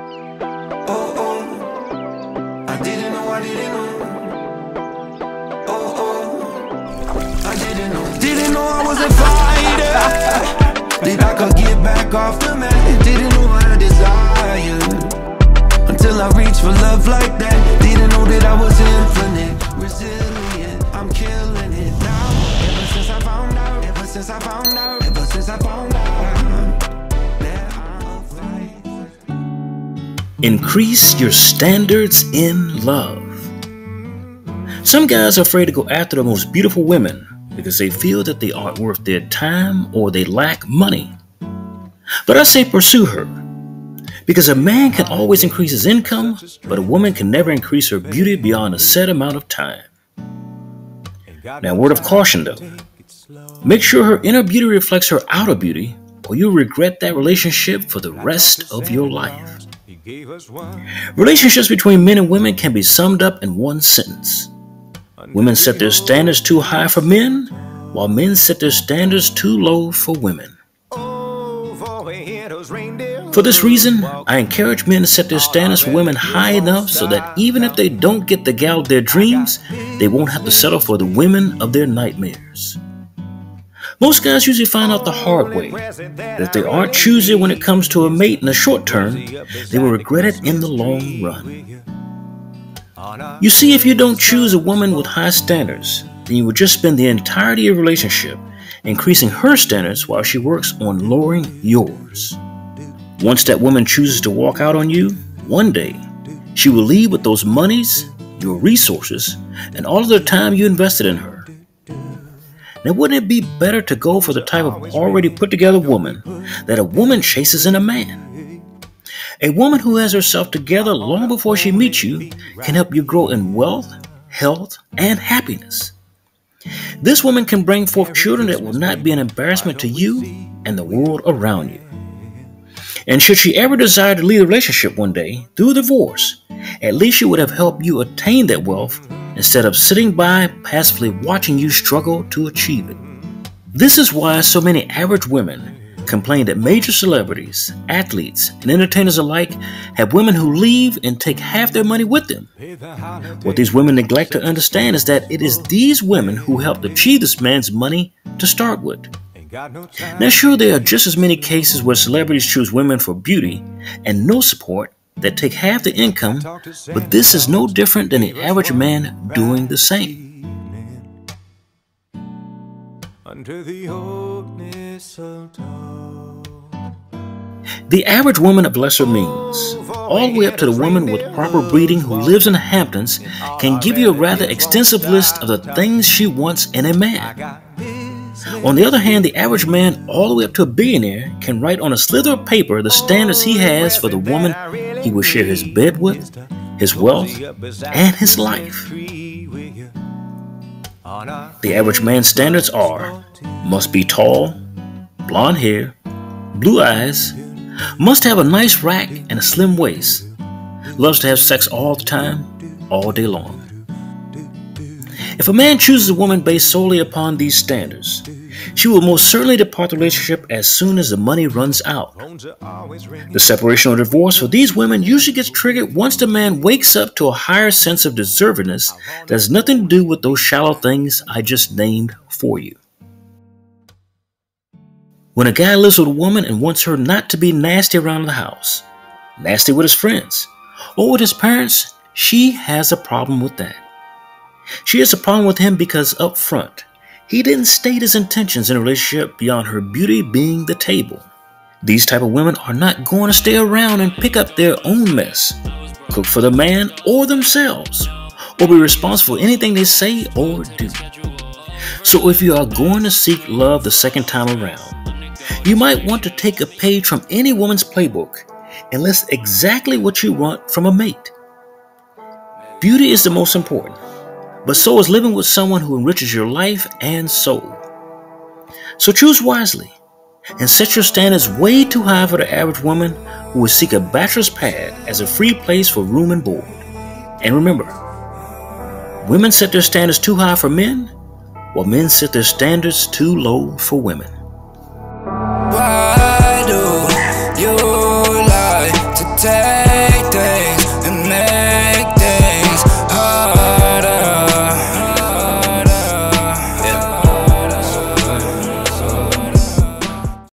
Oh, oh. I didn't know, I didn't know. Oh, oh. I didn't know. Didn't know I was a fighter. That I could get back off the mat. Didn't know I had desire. Until I reached for love like that. Didn't know that I was Increase your standards in love. Some guys are afraid to go after the most beautiful women because they feel that they aren't worth their time or they lack money. But I say pursue her. Because a man can always increase his income, but a woman can never increase her beauty beyond a set amount of time. Now, word of caution though make sure her inner beauty reflects her outer beauty, or you'll regret that relationship for the rest of your life. Relationships between men and women can be summed up in one sentence. Women set their standards too high for men, while men set their standards too low for women. For this reason, I encourage men to set their standards for women high enough so that even if they don't get the gal of their dreams, they won't have to settle for the women of their nightmares. Most guys usually find out the hard way that if they aren't choosy when it comes to a mate in the short term, they will regret it in the long run. You see, if you don't choose a woman with high standards, then you will just spend the entirety of your relationship increasing her standards while she works on lowering yours. Once that woman chooses to walk out on you, one day, she will leave with those monies, your resources, and all of the time you invested in her. Now, wouldn't it be better to go for the type of already put together woman that a woman chases in a man? A woman who has herself together long before she meets you can help you grow in wealth, health, and happiness. This woman can bring forth children that will not be an embarrassment to you and the world around you. And should she ever desire to leave the relationship one day through divorce, at least she would have helped you attain that wealth instead of sitting by passively watching you struggle to achieve it. This is why so many average women complain that major celebrities, athletes, and entertainers alike have women who leave and take half their money with them. What these women neglect to understand is that it is these women who helped achieve this man's money to start with. Now, sure, there are just as many cases where celebrities choose women for beauty and no support that take half the income, but this is no different than the average man doing the same. The. Average woman of lesser means, all the way up to the woman with proper breeding who lives in the Hamptons, can give you a rather extensive list of the things she wants in a man. On the other hand, the average man, all the way up to a billionaire, can write on a slither of paper the standards he has for the woman he will share his bed with, his wealth, and his life. The average man's standards are must be tall, blonde hair, blue eyes, must have a nice rack and a slim waist, loves to have sex all the time, all day long. If a man chooses a woman based solely upon these standards, she will most certainly depart the relationship as soon as the money runs out. The separation or divorce for these women usually gets triggered once the man wakes up to a higher sense of deservedness that has nothing to do with those shallow things I just named for you. When a guy lives with a woman and wants her not to be nasty around the house, nasty with his friends, or with his parents, she has a problem with that. She has a problem with him because up front, he didn't state his intentions in a relationship beyond her beauty being the table. These type of women are not going to stay around and pick up their own mess, cook for the man or themselves, or be responsible for anything they say or do. So if you are going to seek love the second time around, you might want to take a page from any woman's playbook and list exactly what you want from a mate. Beauty is the most important, but so is living with someone who enriches your life and soul. So choose wisely and set your standards way too high for the average woman who will seek a bachelor's pad as a free place for room and board. And remember, women set their standards too high for men, while men set their standards too low for women. Why do you to tell